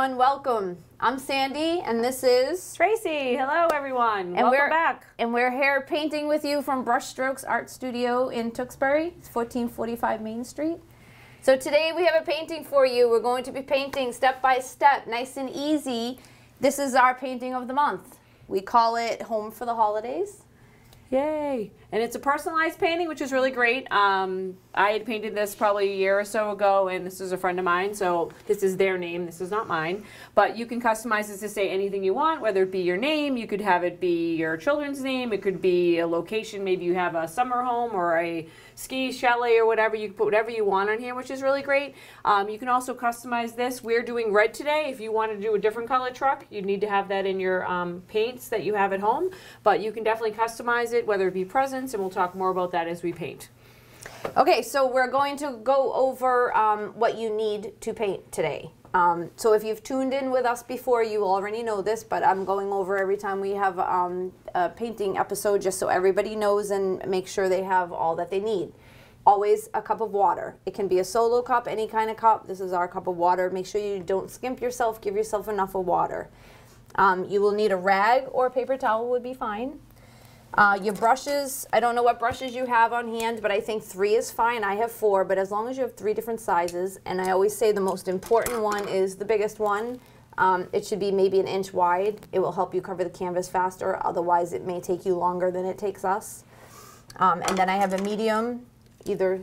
Everyone, welcome. I'm Sandy and this is Tracey. Hello everyone. and Welcome we're back. And we're here painting with you from Brushstrokes Art Studio in Tewksbury. It's 1445 Main Street. So today we have a painting for you. We're going to be painting step by step, nice and easy. This is our painting of the month. We call it Home for the Holidays. Yay. And it's a personalized painting, which is really great. Um, I had painted this probably a year or so ago, and this is a friend of mine, so this is their name. This is not mine. But you can customize this to say anything you want, whether it be your name, you could have it be your children's name, it could be a location. Maybe you have a summer home or a ski chalet or whatever. You can put whatever you want on here, which is really great. Um, you can also customize this. We're doing red today. If you want to do a different color truck, you need to have that in your um, paints that you have at home. But you can definitely customize it, whether it be and we'll talk more about that as we paint. Okay, so we're going to go over um, what you need to paint today. Um, so if you've tuned in with us before, you already know this, but I'm going over every time we have um, a painting episode just so everybody knows and make sure they have all that they need. Always a cup of water. It can be a solo cup, any kind of cup. This is our cup of water. Make sure you don't skimp yourself. Give yourself enough of water. Um, you will need a rag or a paper towel would be fine. Uh, your brushes, I don't know what brushes you have on hand, but I think three is fine. I have four, but as long as you have three different sizes, and I always say the most important one is the biggest one. Um, it should be maybe an inch wide. It will help you cover the canvas faster. Otherwise, it may take you longer than it takes us. Um, and then I have a medium, either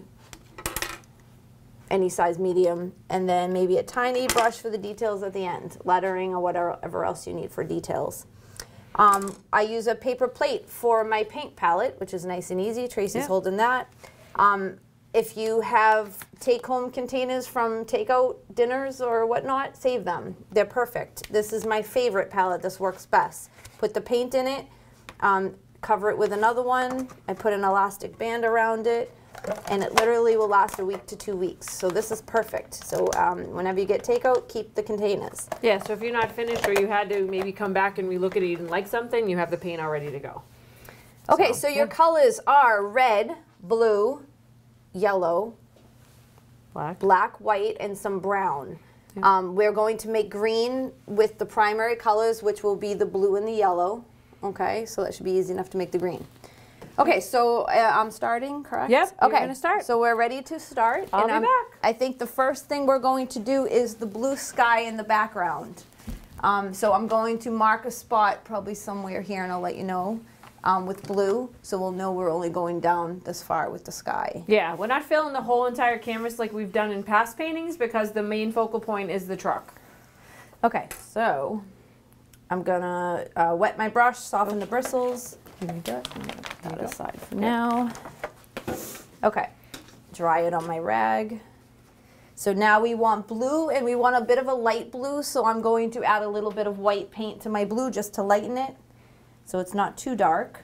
any size medium, and then maybe a tiny brush for the details at the end, lettering or whatever else you need for details. Um, I use a paper plate for my paint palette, which is nice and easy. Tracey's Yeah. holding that. Um, if you have take-home containers from takeout dinners or whatnot, save them. They're perfect. This is my favorite palette. This works best. Put the paint in it, um, cover it with another one. I put an elastic band around it, and it literally will last a week to two weeks. So this is perfect. So um, whenever you get takeout, keep the containers. Yeah, so if you're not finished or you had to maybe come back and relook at it and like something, you have the paint all ready to go. Okay, So, so, your yeah. colors are red, blue, yellow, Black. black, white, and some brown. Um, we're going to make green with the primary colors, which will be the blue and the yellow. Okay, so that should be easy enough to make the green. Okay, so uh, I'm starting, correct? Yep, Okay. you're gonna start. So we're ready to start. I'll and be I'm- back. I think the first thing we're going to do is the blue sky in the background. Um, so I'm going to mark a spot probably somewhere here, and I'll let you know um, with blue, so we'll know we're only going down this far with the sky. Yeah, we're not filling the whole entire canvas like we've done in past paintings because the main focal point is the truck. Okay, so I'm gonna uh, wet my brush, soften the bristles. You need that? That aside for now. Okay, dry it on my rag. So now we want blue and we want a bit of a light blue, so I'm going to add a little bit of white paint to my blue just to lighten it so it's not too dark.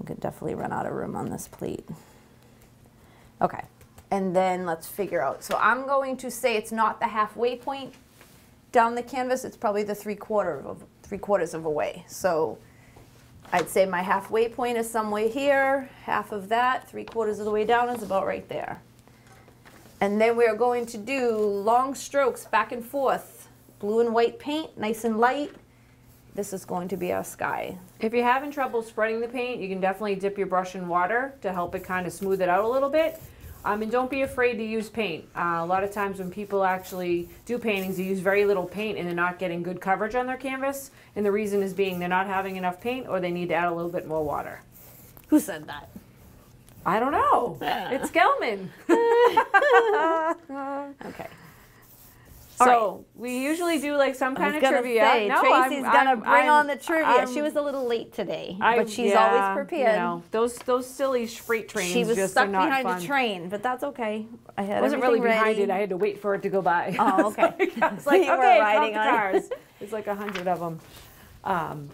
We could definitely run out of room on this plate. Okay, and then let's figure out. So I'm going to say it's not the halfway point down the canvas, it's probably the three quarter of three quarters of a way. So I'd say my halfway point is somewhere here, half of that, three quarters of the way down is about right there. And then we're going to do long strokes back and forth, blue and white paint, nice and light. This is going to be our sky. If you're having trouble spreading the paint, you can definitely dip your brush in water to help it kind of smooth it out a little bit. Um, and don't be afraid to use paint. Uh, a lot of times when people actually do paintings, they use very little paint and they're not getting good coverage on their canvas. And the reason is being they're not having enough paint or they need to add a little bit more water. Who said that? I don't know. Yeah. It's Gelman. Okay. So All we usually do like some kind of trivia. say, no, Tracey's I'm, gonna I'm- bring I'm- on the trivia. She was a little late today, I- but she's yeah, always prepared. You know, those those silly freight trains she was stuck behind fun. a train, but that's okay. I had I wasn't really everything behind it. I had to wait for it to go by. Oh, okay. I was like, were okay, riding the cars. There's like a hundred of them. Um,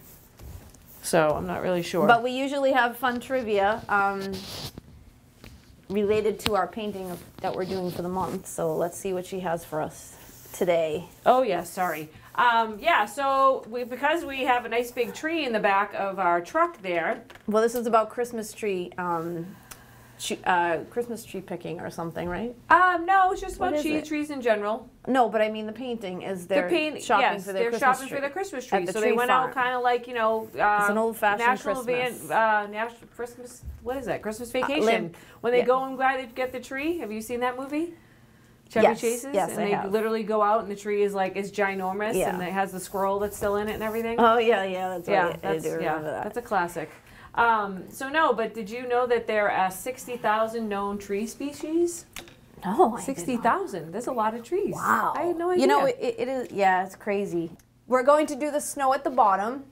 so I'm not really sure. But we usually have fun trivia um, related to our painting of, that we're doing for the month. So let's see what she has for us today. oh yeah, sorry. Um, yeah, so we, because we have a nice big tree in the back of our truck there, Well, this is about Christmas tree um, uh, Christmas tree picking or something, right? Um, no, it's just What about trees in general. No, but I mean the painting is They're their paint, shopping yes, for their they're Christmas shopping tree. for their Christmas At tree. the So tree they went out farm. kind of like you know, uh, an old-fashioned national van, Christmas. uh, national Christmas. What is that? Christmas vacation. lim- when they yeah. go and buy to get the tree. Have you seen that movie? Chevy Yes, Chases. yes, and I they have. literally go out and the tree is like is ginormous Yeah. and it has the squirrel that's still in it and everything. Oh yeah, yeah, that's yeah, right. I that's do yeah, that. that's a classic. Um, so no, but did you know that there are sixty thousand known tree species? no, I Sixty not. There's a lot of trees. Wow. I had no idea. You know, it, it is. Yeah, it's crazy. We're going to do the snow at the bottom.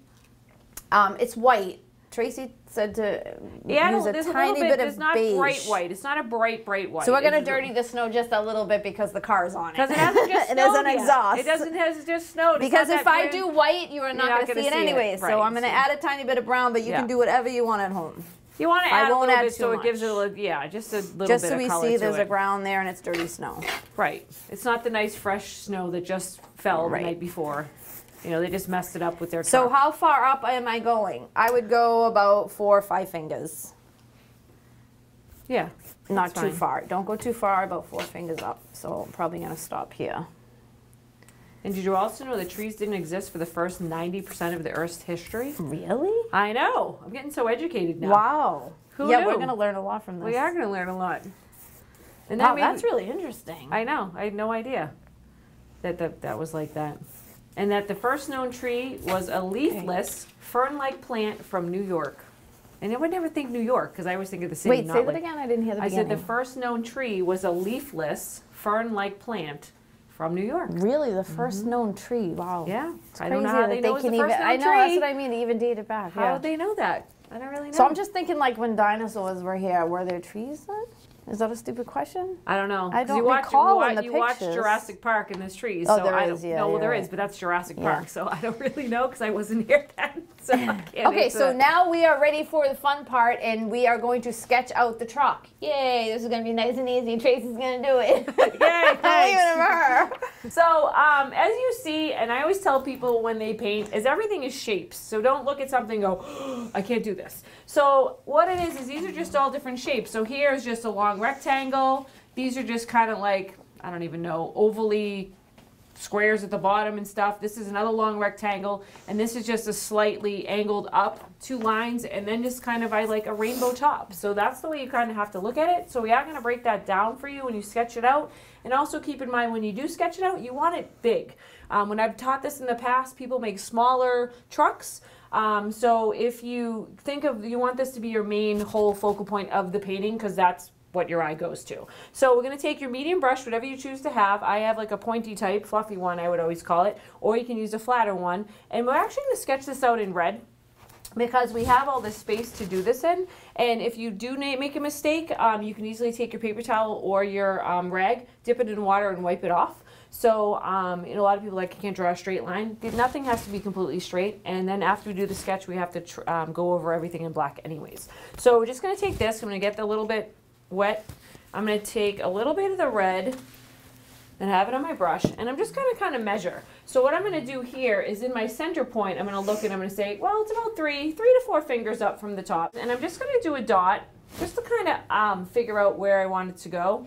Um, it's white. Tracey said to yeah, use a there's tiny a little bit. bit it's of not beige. bright white. It's not a bright, bright white. So we're gonna dirty the snow just a little bit because the car's on it. Because it hasn't just snowed yet. exhaust. It doesn't has just snowed. It's Because if I do white, you are not, not going to see it see it, anyway. right, So I'm going to add a tiny bit of brown, but you Yeah. can do whatever you want at home. you want to I add a won't little add bit so too it gives it a little, yeah, just a little bit. Just bit so of we see there's it. a ground there and it's dirty snow. Right. It's not the nice fresh snow that just fell Right. the night before. You know, they just messed it up with their So how far up am I going? I would go about four or five fingers. yeah. Not too fine. far. Don't go too far, about four fingers up. So I'm probably going to stop here. And did you also know that trees didn't exist for the first 90% of the Earth's history? Really? I know. I'm getting so educated now. Wow. Who yeah, knew? we're going to learn a lot from this. We are going to learn a lot. And Wow, then we, that's really interesting. I know. I had no idea that that, that was like that. And that the first known tree was a leafless, fern-like plant from New York. And I would never think New York because I always think of the city. Wait, say that like- again. I didn't hear the I said the first known tree was a leafless, fern-like plant from New York. Really, the mm-hmm. 1st known tree. Wow. Yeah, It's I crazy know how that they know it's the can even. I know that's what I mean. Even dated back. How yeah. would they know that? I don't really know. So I'm just thinking, like when dinosaurs were here, were there trees then? Is that a stupid question? I don't know. I don't you watch, recall you in watch, the you watch. Jurassic Park and there's trees. Oh, so there I is, don't, yeah, No, well, there is, but that's Jurassic Yeah. Park. So I don't really know because I wasn't here then. So Okay, so now we are ready for the fun part, and we are going to sketch out the truck. Yay! This is going to be nice and easy. Tracey's going to do it. Yay, thanks. her. So, um, as you see, and I always tell people when they paint, is everything is shapes. So don't look at something and go, I can't do this. So what it is is these are just all different shapes. So here is just a long rectangle. These are just kind of like I don't even know ovally squares at the bottom and stuff. This is another long rectangle, and this is just a slightly angled up two lines, and then just kind of I like a rainbow top. So that's the way you kind of have to look at it. So we are going to break that down for you when you sketch it out, and also keep in mind when you do sketch it out, you want it big. Um, when I've taught this in the past, people make smaller trucks. Um, so if you think of you want this to be your main whole focal point of the painting, because that's what your eye goes to. So we're going to take your medium brush, whatever you choose to have. I have like a pointy type, fluffy one, I would always call it, or you can use a flatter one. And we're actually going to sketch this out in red because we have all this space to do this in. And if you do make a mistake, um, you can easily take your paper towel or your um, rag, dip it in water, and wipe it off. So, um, you a lot of people like, I can't draw a straight line. Nothing has to be completely straight. And then after we do the sketch, we have to um, go over everything in black anyways. So we're just going to take this. I'm going to get the little bit wet. I'm going to take a little bit of the red and have it on my brush. And I'm just going to kind of measure. So what I'm going to do here is in my center point, I'm going to look and I'm going to say, well, it's about three, three to four fingers up from the top. And I'm just going to do a dot just to kind of um, figure out where I want it to go.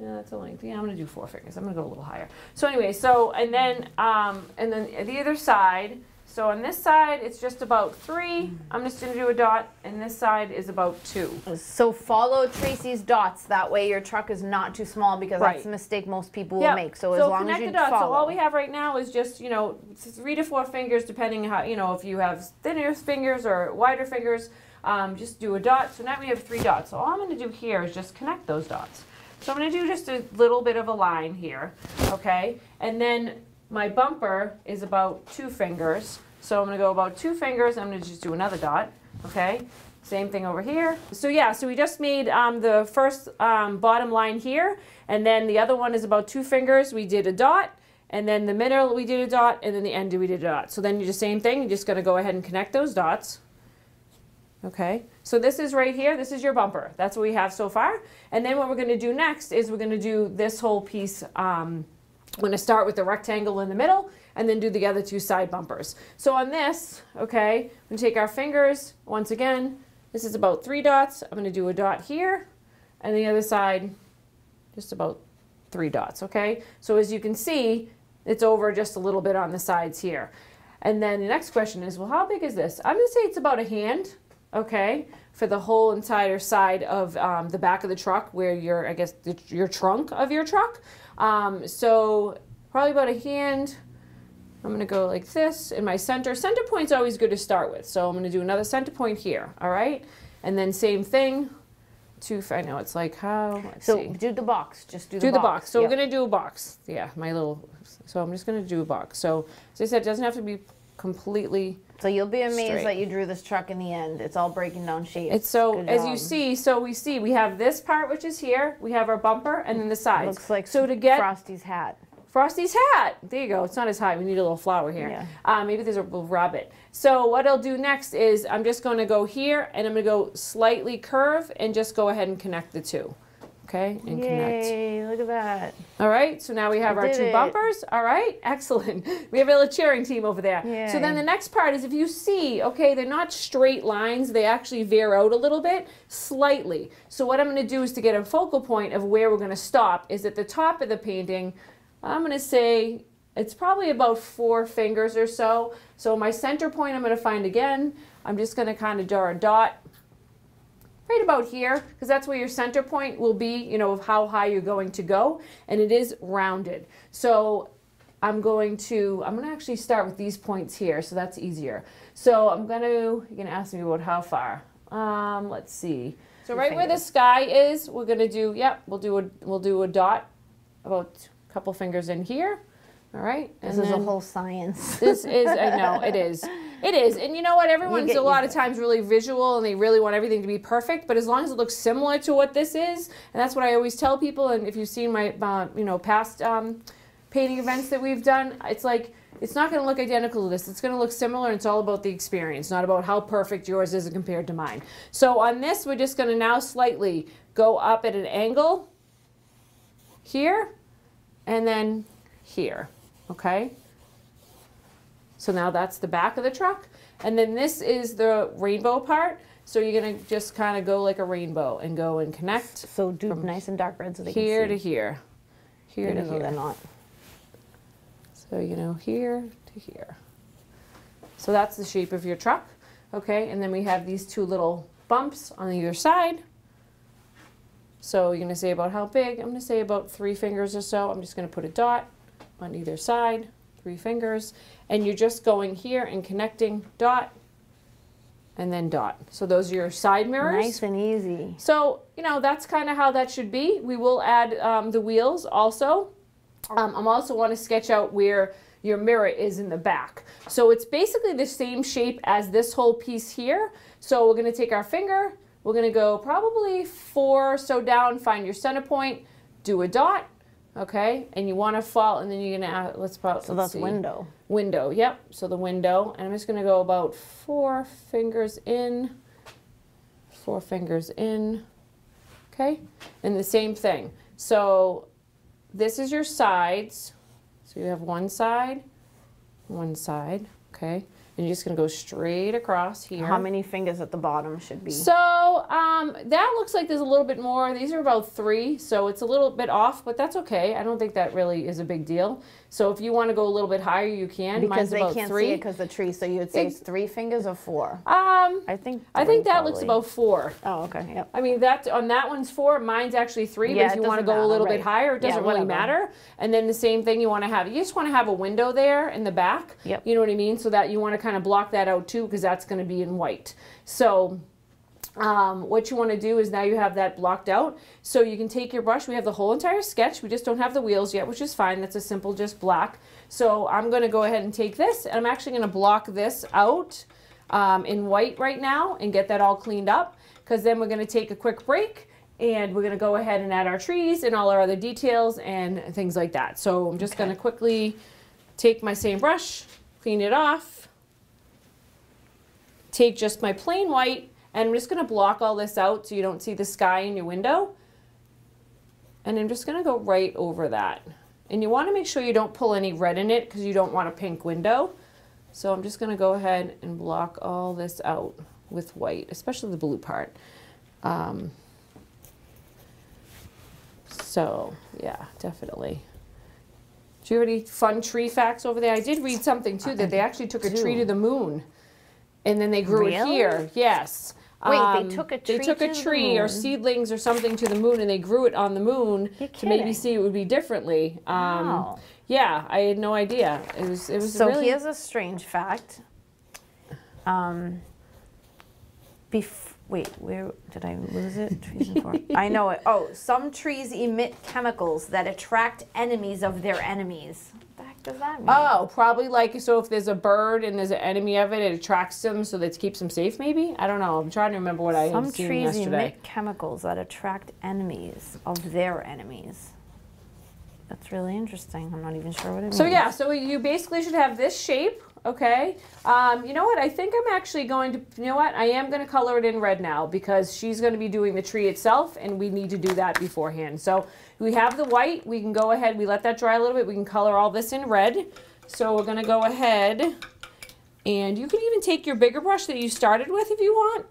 Yeah, that's a length. Yeah, I'm gonna do four fingers. I'm gonna go a little higher. So anyway, so and then um, and then the other side. So on this side, it's just about three. I'm just gonna do a dot, and this side is about two. So follow Tracey's dots. That way your truck is not too small because that's a mistake most people Yeah. will make. So, as long as you the dots. follow. So all we have right now is just you know three to four fingers, depending how you know if you have thinner fingers or wider fingers. Um, just do a dot. So now we have three dots. So all I'm going to do here is just connect those dots. So I'm going to do just a little bit of a line here, okay? And then my bumper is about two fingers. So I'm to go about two fingers. I'm to just do another dot, okay? Same thing over here. So yeah, so we just made um, the first um, bottom line here, and then the other one is about two fingers. We did a dot, and then the middle we did a dot, and then the end we did a dot. So then you do the same thing. you're just gonna go ahead and connect those dots. Okay, so this is right here. This is your bumper. That's what we have so far. And then what we're going to do next is we're going to do this whole piece. Um, I'm going to start with the rectangle in the middle and then do the other two side bumpers. So on this, okay, we take our fingers once again, This is about three dots. I'm going to do a dot here, and the other side, just about three dots, okay? So as you can see, it's over just a little bit on the sides here. And then the next question is, well, how big is this? I'm going to say it's about a hand, okay, for the whole entire side of um, the back of the truck where your, I guess, the, your trunk of your truck. Um, so probably about a hand. I'm going to go like this in my center. Center point's always good to start with. So I'm going to do another center point here, all right? And then same thing. Two, I know it's like how, let's So see. do the box. Just do the Do the box. So we're gonna do a box. Yeah, my little. So I'm just gonna do a box. So as I said, it doesn't have to be completely. So you'll be amazed Straight. that you drew this truck in the end. It's all breaking down shapes. It's so Good as you see. So we see we have this part which is here. We have our bumper and then the sides. Looks like so to get Frosty's hat. Frosty's hat. There you go. It's not as high. We need a little flower here. Yeah. Uh, maybe there's a little rabbit. So what I'll do next is I'm just going to go here and I'm going to go slightly curve and just go ahead and connect the two. Okay, and connect. Yay! Look at that. All right, so now we have We our two it. bumpers. All right, excellent. We have a little cheering team over there. So then the next part is if you see, okay, they're not straight lines, they actually veer out a little bit, slightly. So what I'm going to do is to get a focal point of where we're going to stop is at the top of the painting. I'm going to say it's probably about four fingers or so. So my center point I'm going to find again. I'm just going to kind of draw a dot right about here because that's where your center point will be you know of how high you're going to go and it is rounded. So i'm going to i'm going to actually start with these points here so that's easier. So i'm going to you're going to ask me about how far. Um, let's see. So right where the sky is we're going to do yep we'll do a we'll do a dot about a couple fingers in here. All right This and is a whole science. this is I know it is. It is. And you know what? Everyone's a lot of used to it. times really visual and they really want everything to be perfect, but as long as it looks similar to what this is, and that's what I always tell people and if you've seen my uh, you know past um, painting events that we've done, it's like it's not going to look identical to this. It's going to look similar and it's all about the experience, not about how perfect yours is compared to mine. So on this, we're just going to now slightly go up at an angle here and then here, okay? So now that's the back of the truck. And then this is the rainbow part. So you're gonna just kind of go like a rainbow and go and connect So do nice and dark red so they here to can see. here, here Even to they're here. not. So you know here to here. So that's the shape of your truck, okay? And then we have these two little bumps on either side. So you're gonna say about how big? I'm gonna say about three fingers or so. I'm just gonna put a dot on either side, three fingers, and you're just going here and connecting dot and then dot. So those are your side mirrors. Nice and easy. So, you know, that's kind of how that should be. We will add um, the wheels also. Um, I'm also want to sketch out where your mirror is in the back. So it's basically the same shape as this whole piece here. So we're going to take our finger, we're going to go probably four or so down, find your center point, do a dot, okay? And you want to fall, and then you're going to, add, let's about, So let's that's see. window. Window, yep. So the window, and I'm just gonna go about four fingers in, four fingers in, okay? And the same thing. So this is your sides. So you have one side, one side, okay? And you're just gonna go straight across here. How many fingers at the bottom should be? So um, that looks like there's a little bit more. These are about three, so it's a little bit off, but that's okay. I don't think that really is a big deal. So if you want to go a little bit higher, you can. because Mine's they about can't three. see it because the tree. So you would say it's three fingers or four. um, I think. I think that looks about four. Oh, okay. Yep. I mean, that on that one's four. Mine's actually three. Yeah, but if you want to go a little matter, bit higher, it doesn't really matter. And then the same thing you want to have. You just want to have a window there in the back. Yep. You know what I mean? So that you want to kind of block that out too, because that's going to be in white. So. Um, what you want to do is now you have that blocked out. So you can take your brush. We have the whole entire sketch. We just don't have the wheels yet, which is fine. That's a simple just black. So I'm going to go ahead and take this and I'm actually going to block this out um, in white right now and get that all cleaned up because then we're going to take a quick break and we're going to go ahead and add our trees and all our other details and things like that. So I'm just going to quickly take my same brush, clean it off, take just my plain white and I'm just going to block all this out so you don't see the sky in your window. And I'm just going to go right over that. And you want to make sure you don't pull any red in it because you don't want a pink window. So I'm just going to go ahead and block all this out with white, especially the blue part. Um, so yeah, definitely. Do you have any fun tree facts over there? I did read something too that they actually took a tree to the moon, and then they grew it Really? here. Yes. Wait, they Um, took a They tree took a tree or seedlings or something to the moon, and they grew it on the moon to maybe see it would be differently. Um, Wow. Yeah, I had no idea. It was. It was So really. here's a strange fact. Um, bef- wait, where did I lose it? Trees and. I know it. Oh, some trees emit chemicals that attract enemies of their enemies. What the heck does that mean? Oh, probably like so. If there's a bird and there's an enemy of it, it attracts them, so that keeps them safe. Maybe I don't know. I'm trying to remember what I some had seen trees yesterday. emit chemicals that attract enemies of their enemies. That's really interesting. I'm not even sure what it means. So yeah, so you basically should have this shape, okay? Um, you know what? I think I'm actually going to. You know what? I am going to color it in red now because she's going to be doing the tree itself, and we need to do that beforehand. So we have the white. We can go ahead. We let that dry a little bit. We can color all this in red. So we're going to go ahead, and you can even take your bigger brush that you started with if you want.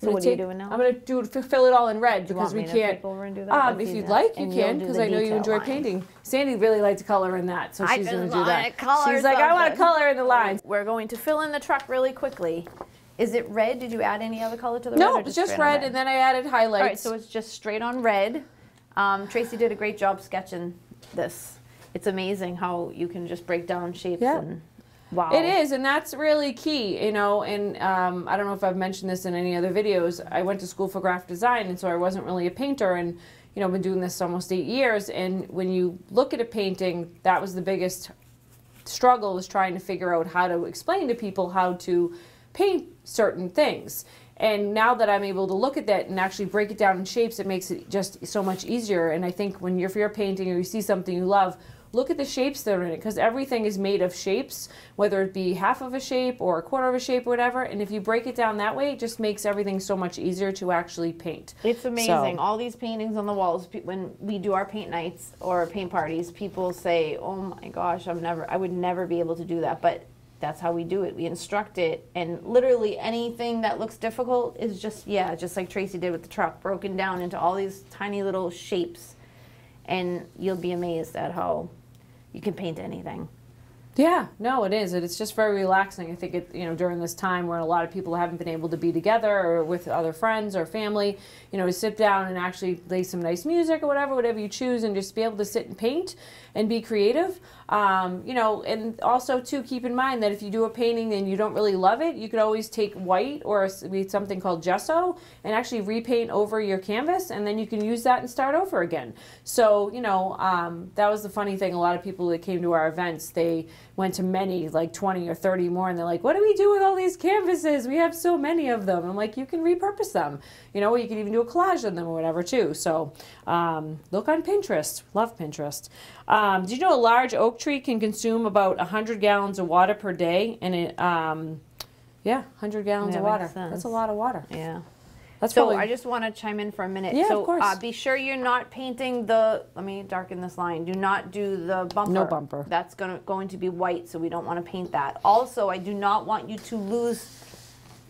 So I'm what gonna are you doing now? I'm going to do fill it all in red Do because we can't. take over and do that? Um, if you'd that. like, you And can because I know you enjoy line. painting. Sandy really likes color in that, so I she's gonna do that. color She's like, I want to color in the lines. We're going to fill in the truck really quickly. Is it red? Did you add any other color to the red? No, or it's just straight on red, and then I added highlights. All right, so it's just straight on red. Um, Tracey did a great job sketching this. It's amazing how you can just break down shapes Yeah. and wow. It is, and that's really key, you know. And um, I don't know if I've mentioned this in any other videos. I went to school for graphic design, and so I wasn't really a painter, and you know, been doing this almost eight years. And when you look at a painting, that was the biggest struggle was trying to figure out how to explain to people how to paint certain things. And now that I'm able to look at that and actually break it down in shapes, it makes it just so much easier. And I think when you're, if you're painting or you see something you love, look at the shapes that are in it because everything is made of shapes, whether it be half of a shape or a quarter of a shape or whatever. And if you break it down that way, it just makes everything so much easier to actually paint. It's amazing. So- All these paintings on the walls. When we do our paint nights or paint parties, people say, "Oh my gosh, I'm never. I would never be able to do that." But that's how we do it. We instruct it, and literally anything that looks difficult is just yeah, just like Tracey did with the truck, broken down into all these tiny little shapes, and you'll be amazed at how you can paint anything. Yeah, no, it is. It's just very relaxing. I think it, you know, during this time where a lot of people haven't been able to be together or with other friends or family, you know, to sit down and actually play some nice music or whatever, whatever you choose, and just be able to sit and paint and be creative. Um, you know, and also too keep in mind that if you do a painting and you don't really love it, you could always take white or something called gesso and actually repaint over your canvas, and then you can use that and start over again. So you know, um, that was the funny thing. A lot of people that came to our events, they went to many, like 20 or 30 more, and they're like, "What do we do with all these canvases? We have so many of them." I'm like, "You can repurpose them, you know, you can even do a collage on them or whatever too." So um, look on Pinterest. Love Pinterest. Um, did you know a large oak tree can consume about 100 gallons of water per day? And it, um, yeah, 100 gallons Yeah, of water. sense. That's a lot of water. Yeah. That's So probably. I just want to chime in for a minute. Yeah, of course. Uh, be sure you're not painting the. Let me darken this line. Do not do the bumper. No bumper. That's going to going to be white, so we don't want to paint that. Also, I do not want you to lose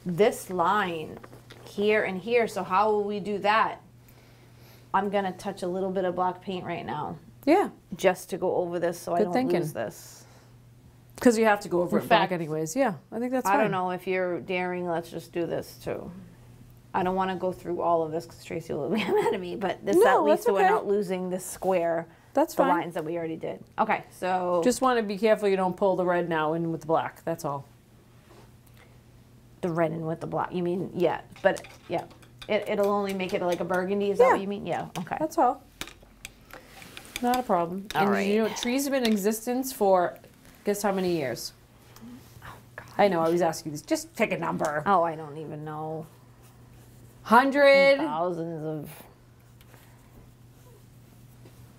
this line here and here. So how will we do that? I'm going to touch a little bit of black paint right now, yeah, just to go over this, so I don't thinking. lose this. because you have to go over In it back anyways. Yeah, I think that's I fine. don't know if you're daring. Let's just do this too. I don't want to go through all of this because Tracey will be mad at me. But this No, at least so we're not losing the square. That's the fine. lines that we already did. Okay, so Just want to be careful you don't pull the red now in with the black. That's all. the red and with the black. You mean yeah? But yeah, it, it'll only make it like a burgundy. Is that what you mean? Yeah. Okay. That's all. Not a problem. All and right. you know, trees have been in existence for guess how many years? Oh, God. I know. I was asking you this. Just pick a number. Oh, I don't even know. Hundred. Thousands of.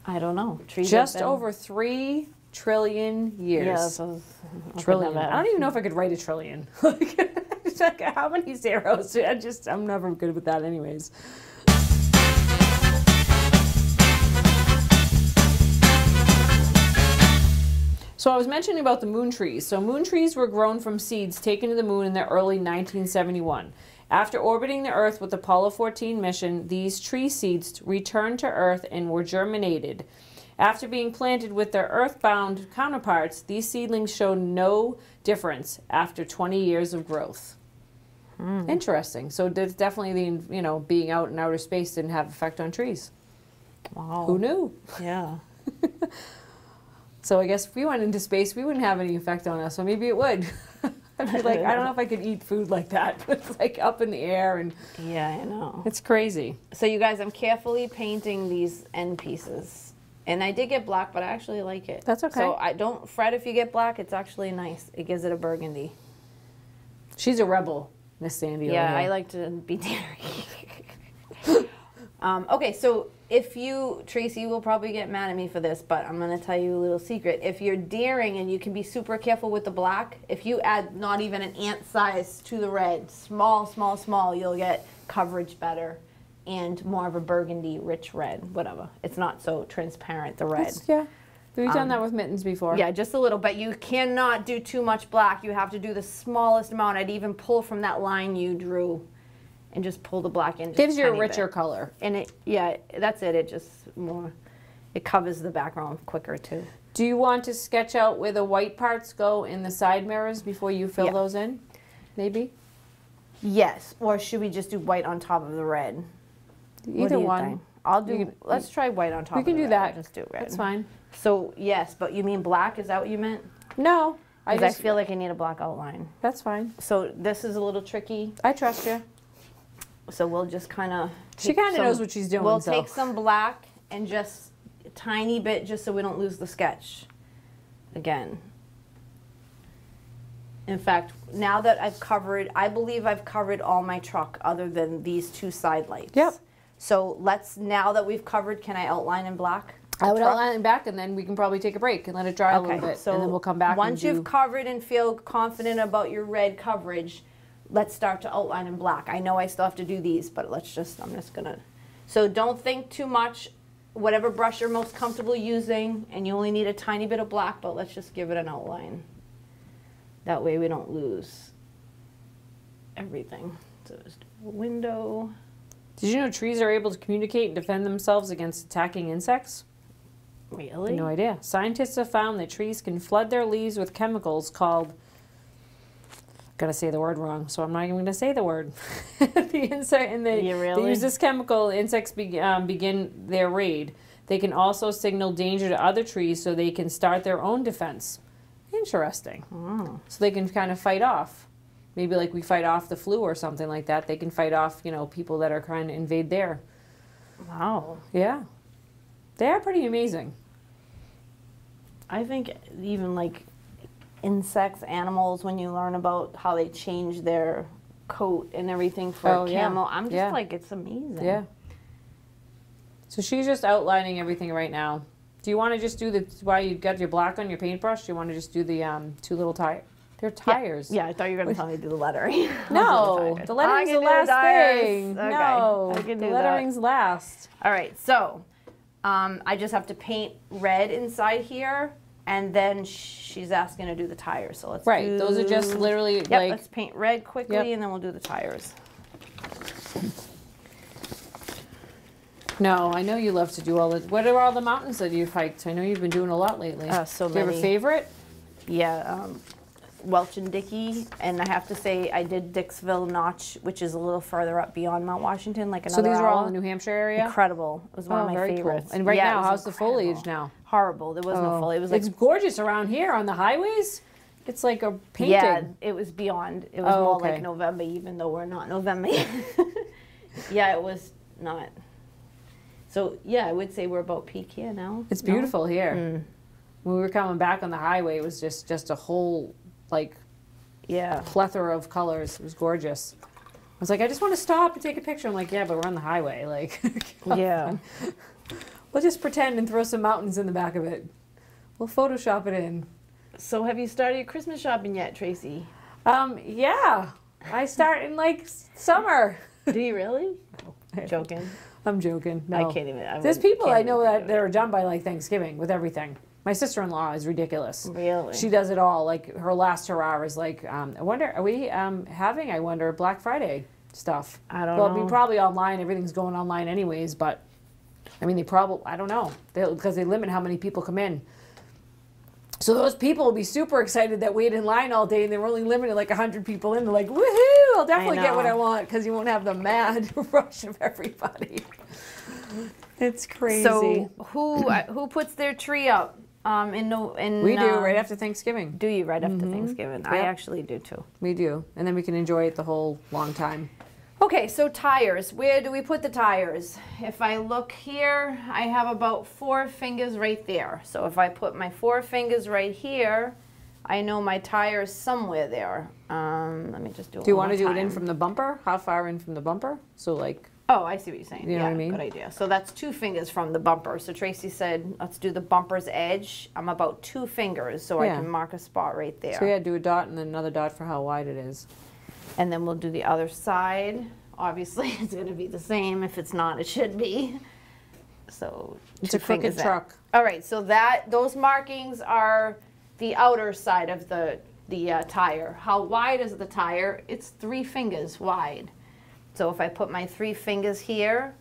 I don't know. Trees Just been- over three trillion years. Yeah, so trillion. I don't even know if I could write a trillion. Like, how many zeros? I just, I'm never good with that, anyways. So I was mentioning about the moon trees. So moon trees were grown from seeds taken to the moon in the early 1971. After orbiting the Earth with the Apollo 14 mission, these tree seeds returned to Earth and were germinated. After being planted with their earthbound counterparts, these seedlings showed no difference after 20 years of growth. Hmm. Interesting. So definitely the you know being out in outer space didn't have effect on trees. Wow. Who knew? Yeah. So I guess if we went into space, we wouldn't have any effect on us. So maybe it would. I'd be like, I don't know if I could eat food like that. It's like up in the air and Yeah, I know. it's crazy. So you guys, I'm carefully painting these end pieces. And I did get black, but I actually like it. That's okay. So I don't fret if you get black. It's actually nice. It gives it a burgundy. She's a rebel, Miss Sandy. Yeah. I like to be daring. um, okay, so if you, Tracey, you will probably get mad at me for this, but I'm going to tell you a little secret. If you're daring and you can be super careful with the black, if you add not even an ant size to the red, small, small, small, you'll get coverage better and more of a burgundy, rich red, whatever. It's not so transparent, the red. That's- yeah. We've done um, that with mittens before. Yeah, just a little, but you cannot do too much black. You have to do the smallest amount. I'd even pull from that line you drew and just pull the black in. just Gives you a richer bit. color. And it, yeah, that's it. It just more, it covers the background quicker too. Do you want to sketch out where the white parts go in the side mirrors before you fill Yeah. those in? Maybe? Yes, or should we just do white on top of the red? Either one. think? I'll do, can- let's try white on top We can do red. that. Just do red. That's fine. So, yes, but you mean black? Is that what you meant? No. I Because I, just feel like I need a black outline. that's fine. So this is a little tricky. I trust you. So we'll just kind of. She kinda knows what she's doing, We'll so. take some black and just a tiny bit, just so we don't lose the sketch. Again. In fact, now that I've covered, I believe I've covered all my truck other than these two side lights. Yep. So let's, now that we've covered, can I outline in black? I would Truck? outline back and then we can probably take a break and let it dry a little bit. so and then we'll come back Once you've covered and feel confident about your red coverage, let's start to outline in black. I know I still have to do these, but let's just, I'm just gonna. So don't think too much. Whatever brush you're most comfortable using, and you only need a tiny bit of black, but let's just give it an outline. That way we don't lose everything. So just a window. Did you know trees are able to communicate and defend themselves against attacking insects? Really? No idea. Scientists have found that trees can flood their leaves with chemicals called. Gonna say the word wrong, so I'm not even gonna say the word. the insect and they, You they really? use this chemical. Insects be, um, begin their raid. They can also signal danger to other trees, so they can start their own defense. Interesting. Oh. So they can kind of fight off. Maybe like we fight off the flu or something like that. They can fight off, you know, people that are trying to invade there. Wow. Yeah, they are pretty amazing. I think even like insects, animals, when you learn about how they change their coat and everything for Oh, yeah. I'm just Yeah. like, it's amazing. Yeah. So she's just outlining everything right now. Do you want to just do the while you got your black on your paintbrush? Do you want to just do the um, two little tires? They're tires. Yeah, I thought you were gonna tell me to do the lettering. No, the I lettering's the last tires. thing. Okay, No, I can the do that. lettering's last. All right, so um, I just have to paint red inside here, and then she's asking to do the tires. So let's Right. do- Those are just literally Yep, like let's paint red quickly, Yep. and then we'll do the tires. No, I know you love to do all the. What are all the mountains that you've hiked? I know you've been doing a lot lately. Uh, so do you have a favorite? Yeah, um, Welch and Dickey, and I have to say I did Dixville Notch, which is a little further up beyond Mount Washington, like another. So these are all in the New Hampshire area. Incredible. It was one Oh, of my very cool. favorites. And right Yeah, now, how's the foliage now? Horrible. There was no Oh, foliage. It was like it's gorgeous around here on the highways. It's like a painting. yeah, it was beyond. It was Oh, more okay. like November, even though we're not November. yeah, it was not. So yeah, I would say we're about peak here now. It's No? beautiful here. Mm. When we were coming back on the highway, it was just just a whole like Yeah. plethora of colors. It was gorgeous. I was like, I just want to stop and take a picture. I'm like, yeah, but we're on the highway. Like, Yeah. we'll just pretend and throw some mountains in the back of it. We'll Photoshop it in. So have you started your Christmas shopping yet, Tracey? Um, yeah, I start in like summer. Do you really? Joking. I'm joking. No. I can't even. I There's people I know that of that it. are done by like Thanksgiving with everything. My sister-in-law is ridiculous. Really? She does it all. Like her last hurrah is like, um, I wonder, are we um, having? I wonder Black Friday stuff. I don't well, know. Well, be probably online. Everything's going online anyways. But I mean, they probably I don't know because they limit how many people come in. So those people will be super excited that wait in line all day and they were only limited like 100 people in. They're like, woohoo, I'll definitely get what. I want because you won't have the mad rush of everybody. It's crazy. So who uh, who puts their tree up? Um, in no in we do uh, right after Thanksgiving. Do you right after Thanksgiving? I actually do too. We do. And then we can enjoy it the whole long time. Okay, so tires. Where do we put the tires? If I look here, I have about four fingers right there. So if I put my four fingers right here, I know my tire is somewhere there. Um, let me just do it Do you want to more do it in from the bumper? How far in from the bumper? So like, Oh, I see what you're saying. You know yeah, what I mean? good idea. So that's two fingers from the bumper. So Tracey said, let's do the bumper's edge. I'm about two fingers, so Yeah. I can mark a spot right there. so yeah, do a dot and then another dot for how wide it is. And then we'll do the other side. Obviously, it's going to be the same. If it's not, it should be. So It's two a crooked fingers truck. All right, so that those markings are the outer side of the the uh, tire. How wide is the tire? It's three fingers wide. So if I put my three fingers here,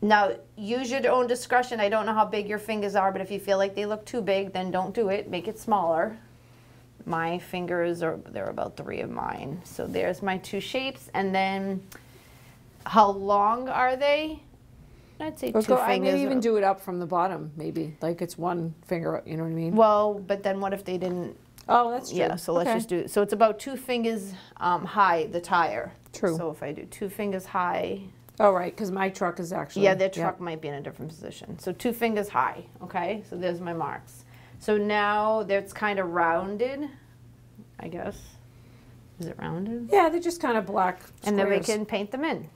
now use your own discretion. I don't know how big your fingers are, but if you feel like they look too big, then don't do it. Make it smaller. My fingers are they're about three of mine. So there's my two shapes, and then how long are they? I'd say Let's two go. I fingers. maybe even do it up from the bottom. Maybe like it's one finger. You know what I mean? Well, but then what if they didn't? oh, that's true. Yeah, so let's just do. it. So it's about two fingers um, high, the tire. True. So if I do two fingers high, Oh, right, because my truck is actually. yeah, their yep. truck might be in a different position. So two fingers high. Okay, so there's my marks. So now that's kind of rounded, I guess. Is it rounded? Yeah, they're just kind of black. Squares. And then we can paint them in.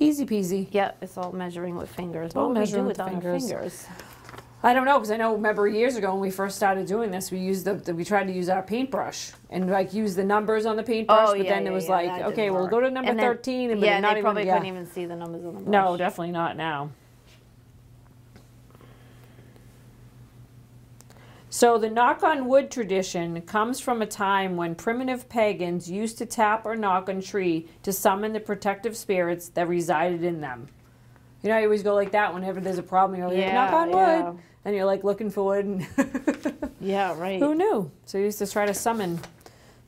Easy peasy. Yeah, it's all measuring with fingers. all What would we measuring do with fingers. fingers? I don't know because I know. Remember years ago when we first started doing this, we used the, the we tried to use our paintbrush and like use the numbers on the paintbrush. Oh, but then it was like, Oh, okay, we'll work. go to number And then- thirteen, and yeah, not they even. probably yeah. couldn't even see the numbers on the brush. No, definitely not now. So the knock on wood tradition comes from a time when primitive pagans used to tap or knock on tree to summon the protective spirits that resided in them. You know, I always go like that whenever there's a problem. You're like, Yeah, knock on wood, yeah. And you're like looking for wood. And Yeah, right. Who knew? So you used to try to summon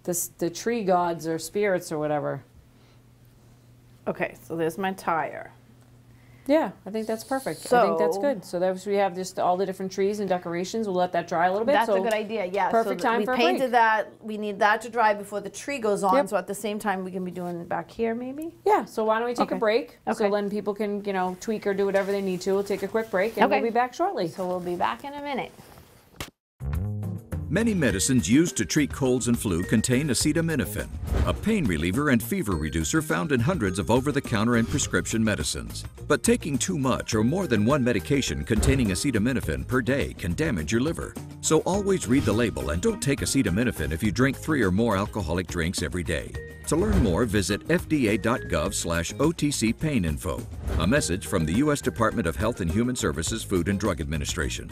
this, the tree gods or spirits or whatever. Okay, so there's my tire. Yeah, I think that's perfect. I think that's good. So that was, we have just all the different trees and decorations. We'll let that dry a little bit. That's so a good idea. Yeah. perfect so time we for painted break. that. We need that to dry before the tree goes on. Yep. So at the same time, we can be doing it back here, maybe. Yeah. So why don't we take a break? Okay. So then people can you know tweak or do whatever they need to. We'll take a quick break and Okay. we'll be back shortly. So we'll be back in a minute. Many medicines used to treat colds and flu contain acetaminophen, a pain reliever and fever reducer found in hundreds of over the counter and prescription medicines. But taking too much or more than one medication containing acetaminophen per day can damage your liver. So always read the label and don't take acetaminophen if you drink three or more alcoholic drinks every day. To learn more, visit fda.gov slash OTC pain info. A message from the U.S. Department of Health and Human Services Food and Drug Administration.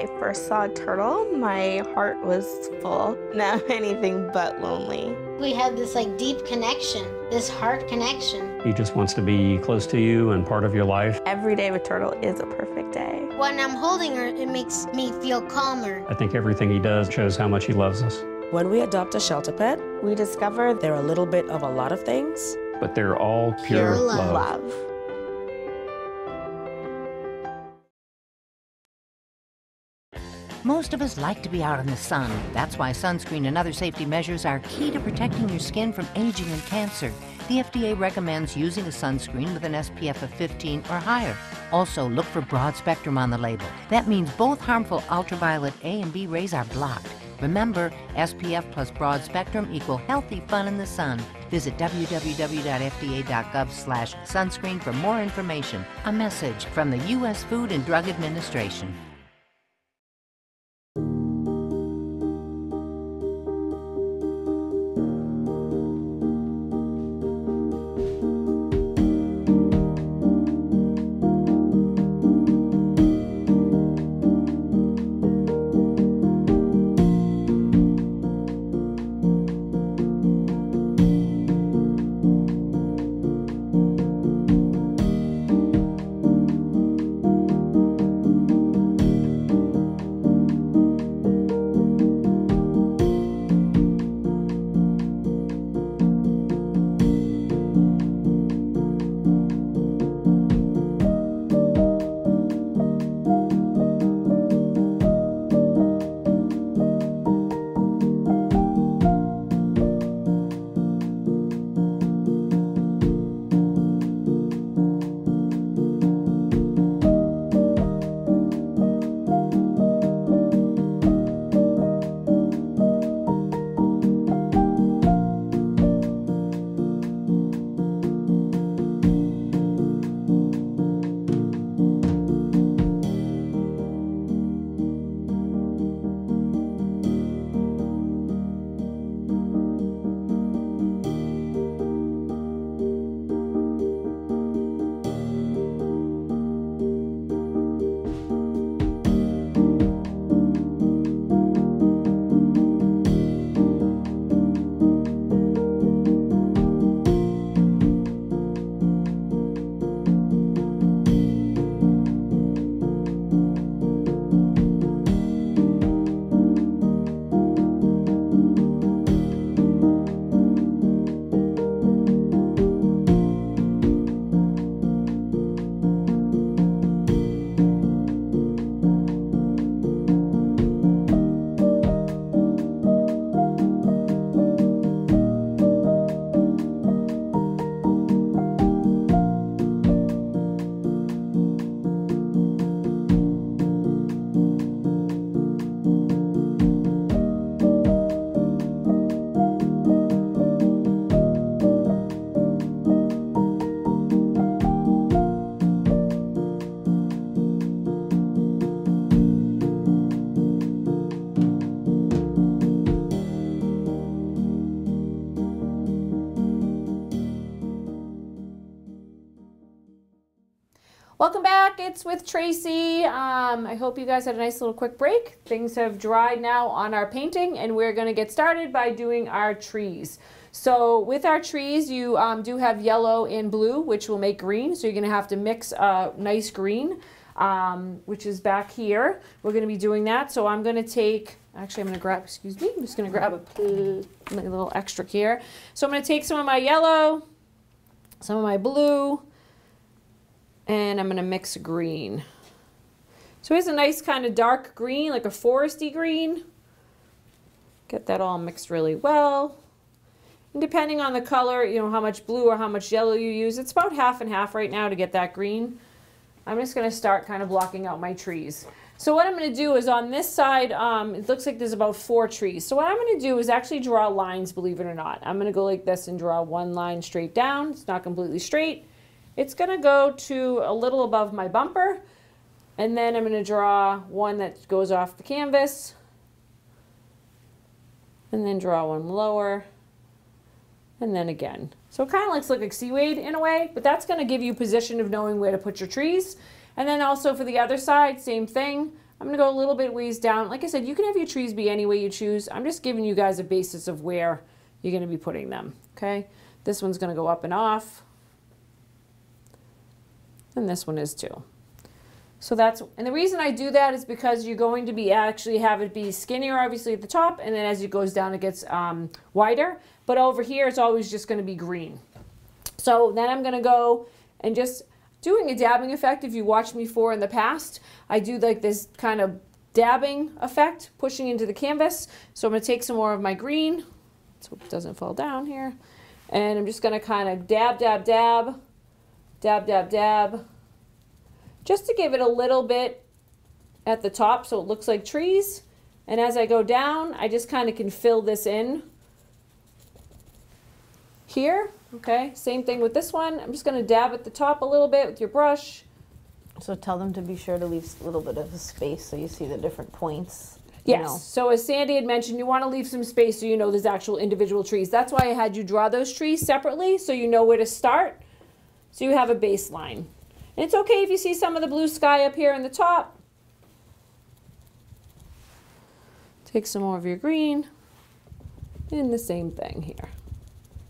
I first saw a Turtle, my heart was full. Now anything but lonely. We had this like deep connection, this heart connection. He just wants to be close to you and part of your life. Every day with Turtle is a perfect day. When I'm holding her, it makes me feel calmer. I think everything he does shows how much he loves us. When we adopt a shelter pet, We discover they're a little bit of a lot of things. But they're all pure, Pure love. love. Most of us like to be out in the sun. That's why sunscreen and other safety measures are key to protecting your skin from aging and cancer. The FDA recommends using a sunscreen with an SPF of 15 or higher. Also, look for broad spectrum on the label. That means both harmful ultraviolet A and B rays are blocked. Remember, SPF plus broad spectrum equal healthy fun in the sun. Visit www.fda.gov slash sunscreen for more information. A message from the U.S. Food and Drug Administration. Welcome back. It's with Tracey. Um, I hope you guys had a nice little quick break. Things have dried now on our painting, and we're going to get started by doing our trees. So with our trees, you um, do have yellow and blue, which will make green. So you're going to have to mix a nice green, um, which is back here. We're going to be doing that. So I'm going to take, actually I'm going to grab, excuse me, I'm just going to grab a, a little extra here. So I'm going to take some of my yellow, some of my blue, and I'm going to mix green. So here's a nice kind of dark green, like a foresty green. Get that all mixed really well. And depending on the color, you know, how much blue or how much yellow you use, it's about half and half right now to get that green. I'm just going to start kind of blocking out my trees. So what I'm going to do is on this side, um, it looks like there's about four trees. So what I'm going to do is actually draw lines, believe it or not. I'm going to go like this and draw one line straight down. It's not completely straight. It's going to go to a little above my bumper. And then I'm going to draw one that goes off the canvas. And then draw one lower. And then again. So it kind of looks like seaweed in a way, but that's going to give you position of knowing where to put your trees. And then also for the other side, same thing. I'm going to go a little bit ways down. Like I said, you can have your trees be any way you choose. I'm just giving you guys a basis of where you're going to be putting them. Okay. This one's going to go up and off. And this one is too. So that's, and the reason I do that is because you're going to be actually have it be skinnier obviously at the top and then as it goes down it gets um, wider. But over here it's always just going to be green. So then I'm going to go and just doing a dabbing effect if you watched me for in the past. I do like this kind of dabbing effect pushing into the canvas. So I'm going to take some more of my green so it doesn't fall down here. And I'm just going to kind of dab, dab, dab, dab, dab, dab just to give it a little bit at the top so it looks like trees. And as I go down, I just kind of can fill this in here. Okay, same thing with this one. I'm just going to dab at the top a little bit with your brush. So tell them to be sure to leave a little bit of a space so you see the different points. Yes. know. So as Sandy had mentioned, you want to leave some space so you know there's actual individual trees. That's why I had you draw those trees separately so you know where to start. So you have a baseline. And it's okay if you see some of the blue sky up here in the top. Take some more of your green. And the same thing here.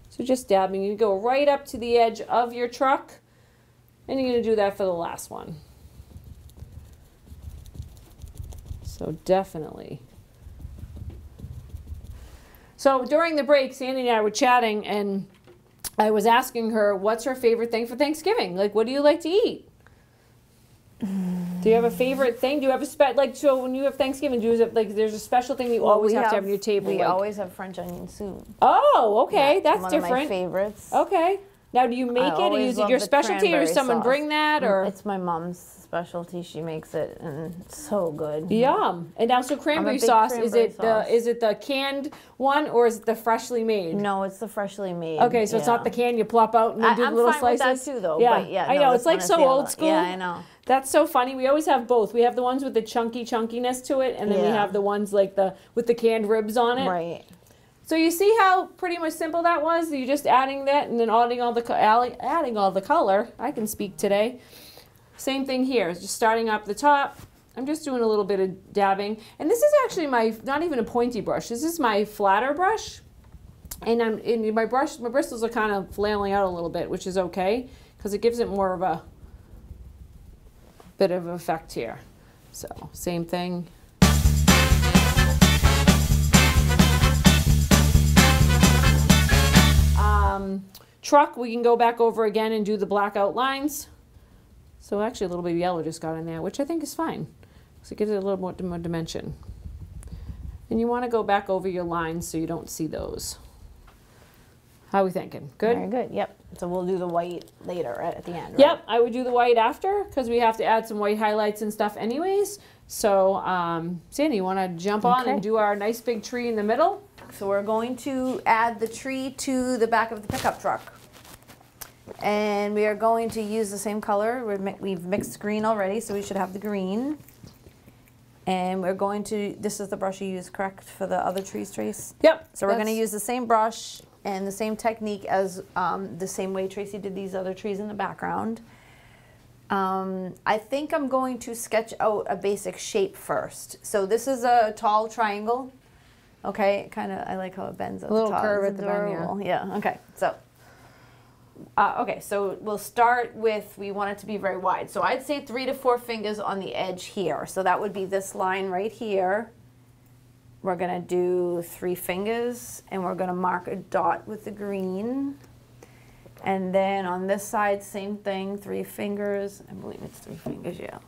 So just dabbing. You go right up to the edge of your truck. And you're going to do that for the last one. So definitely. So during the break, Sandy and I were chatting, and I was asking her, "What's her favorite thing for Thanksgiving? Like, what do you like to eat? Do you have a favorite thing? Do you have a spe- like so when you have Thanksgiving? Do you have like there's a special thing that you always we have, to have on your table? We like- always have French onion soup. oh, okay, Yeah, that's one different. Of my favorites. Okay, now do you make I it? Is it your specialty, or does someone sauce. bring that? Or it's my mom's specialty. She makes it, and it's so good. yum. And now, so cranberry sauce is it sauce. the is it the canned one or is it the freshly made? No, it's the freshly made. Okay, so it's not the can you plop out and then I, do the I'm little fine slices. with that too, though. Yeah, but yeah, I know it's like so old school. Yeah, I know. That's so funny. We always have both. We have the ones with the chunky chunkiness to it, and then we have the ones like the with the canned ribs on it. Right. So you see how pretty much simple that was. You're just adding that and then adding all the adding all the color. I can speak today. Same thing here. Just starting up the top. I'm just doing a little bit of dabbing, and this is actually my not even a pointy brush. This is my flatter brush, and I'm in my brush. My bristles are kind of flailing out a little bit, which is okay because it gives it more of a bit of effect here. So same thing. Um, truck, we can go back over again and do the black outlines. So actually a little bit of yellow just got in there, which I think is fine. So it gives it a little more, more dimension. And you want to go back over your lines so you don't see those. How are we thinking? Good? Very good. Yep. So we'll do the white later right at the end. right? Yep, I would do the white after because we have to add some white highlights and stuff anyways. So, um, Sandy, you want to jump on and do our nice big tree in the middle? So we're going to add the tree to the back of the pickup truck. And we are going to use the same color. We've mixed green already, so we should have the green. And we're going to, this is the brush you used, correct, for the other trees, Trace? Yep. So we're going to use the same brush and the same technique as um, the same way Tracey did these other trees in the background. Um, I think I'm going to sketch out a basic shape first. So this is a tall triangle. Okay, kind of. I like how it bends at A little the top. curve at the bend, yeah. Yeah. Okay. So. Uh, okay, so we'll start with we want it to be very wide. So I'd say three to four fingers on the edge here. So that would be this line right here. We're gonna do three fingers, and we're gonna mark a dot with the green. And then on this side, same thing, three fingers. I believe it's three fingers, yeah.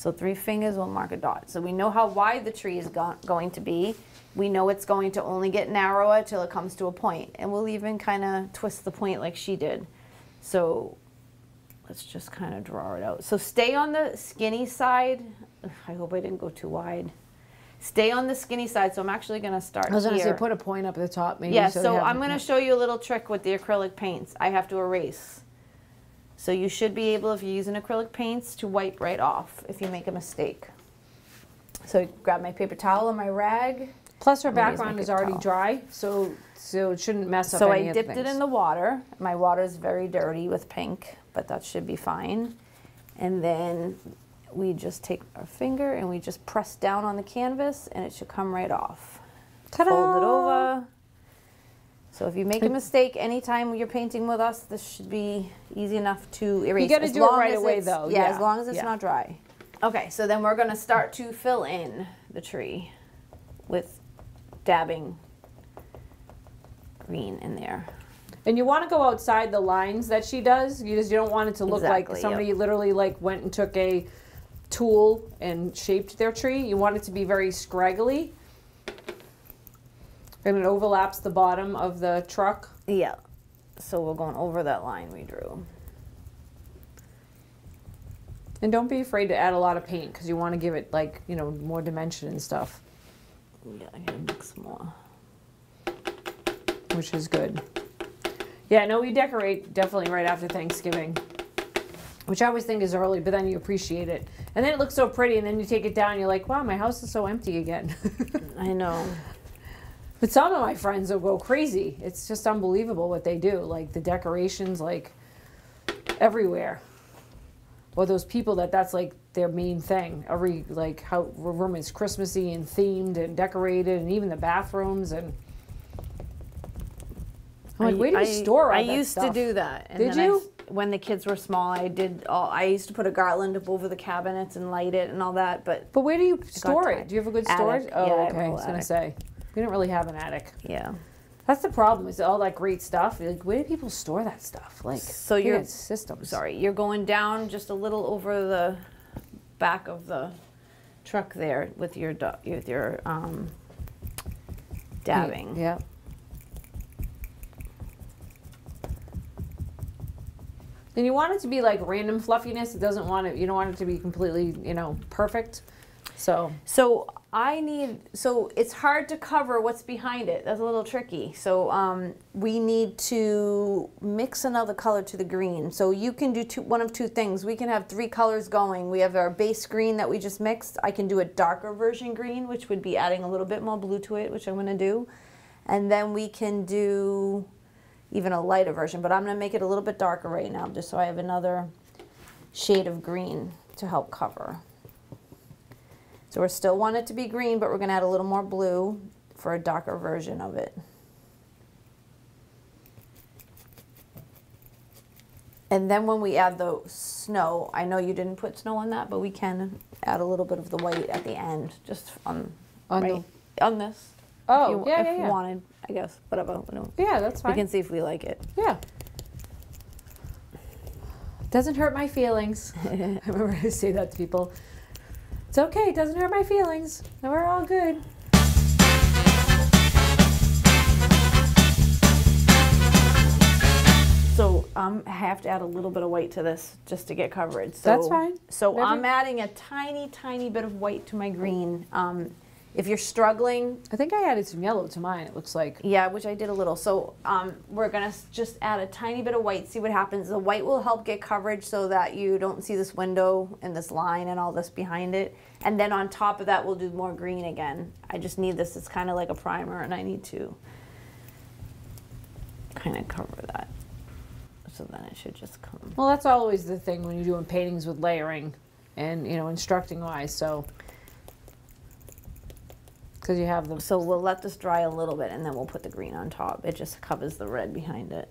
So three fingers will mark a dot. So we know how wide the tree is go- going to be. We know it's going to only get narrower till it comes to a point. And we'll even kind of twist the point like she did. So let's just kind of draw it out. So stay on the skinny side. I hope I didn't go too wide. Stay on the skinny side. So I'm actually going to start I was gonna say put a point up at the top, maybe. Yeah, so, so I'm going to show you a little trick with the acrylic paints. I have to erase. So you should be able, if you're using acrylic paints, to wipe right off if you make a mistake. So I grab my paper towel and my rag. Plus, her I'm gonna use my background is already towel. dry, so so it shouldn't mess up. So I dipped it in the water. My water is very dirty with pink, but that should be fine. And then we just take our finger and we just press down on the canvas and it should come right off. Fold it over. So if you make a mistake anytime you're painting with us, this should be easy enough to erase. You gotta as do it right away, though, Yeah, yeah, as long as it's yeah. not dry. Okay, so then we're gonna start to fill in the tree with dabbing green in there. And you want to go outside the lines that she does. You just you don't want it to look Exactly, like yep. somebody literally like went and took a tool and shaped their tree. You want it to be very scraggly. And it overlaps the bottom of the truck. Yeah. So we're going over that line we drew. And don't be afraid to add a lot of paint because you want to give it like, you know, more dimension and stuff, Yeah, I gotta mix more. which is good. Yeah, no, we decorate definitely right after Thanksgiving, which I always think is early, but then you appreciate it. And then it looks so pretty, and then you take it down, and you're like, wow, my house is so empty again. I know. But some of my friends will go crazy. It's just unbelievable what they do. Like the decorations, like everywhere. Or those people that that's like their main thing. Every like how room is Christmassy and themed and decorated, and even the bathrooms and. I'm like, where do you I- store all I that used stuff? to do that. And Did I you? s- when the kids were small, I did all. I used to put a garland up over the cabinets and light it and all that. But But where do you store it? Do you have a good Attic. storage? Oh, yeah, Oh, I a okay. I was gonna attic. say, we didn't really have an attic. yeah. That's the problem. Is all that great stuff? Like, where do people store that stuff? Like, So your systems. Sorry, you're going down just a little over the back of the truck there with your with your um, dabbing. Yeah. And you want it to be like random fluffiness. It doesn't want it. You don't want it to be completely, you know, perfect. So So I need. So it's hard to cover what's behind it. That's a little tricky. So um, we need to mix another color to the green. So you can do two, one of two things. We can have three colors going. We have our base green that we just mixed. I can do a darker version green, which would be adding a little bit more blue to it, which I'm to do. And then we can do even a lighter version, but I'm going to make it a little bit darker right now, just so I have another shade of green to help cover. So we still want it to be green, but we're gonna add a little more blue for a darker version of it. And then when we add the snow, I know you didn't put snow on that, but we can add a little bit of the white at the end, just on, On right, on this. Oh, if you, yeah, if yeah, you yeah. wanted, I guess, whatever. don't- yeah, that's fine. We can see if we like it. yeah. Doesn't hurt my feelings. I remember I say that to people. It's okay. It doesn't hurt my feelings. We're all good. So um, I have to add a little bit of white to this just to get coverage. So, That's fine. So Whatever- I'm adding a tiny, tiny bit of white to my green. Um, if you're struggling, I think I added some yellow to mine. It looks like. yeah, which I did a little. So um, we're gonna just add a tiny bit of white, see what happens. The white will help get coverage so that you don't see this window and this line and all this behind it. And then on top of that, we'll do more green again. I just need this. It's kind of like a primer, and I need to kind of cover that. So then it should just come. Well, that's always the thing when you're doing paintings with layering and, you know, instructing wise. So, because you have them. So we'll let this dry a little bit and then we'll put the green on top. It just covers the red behind it.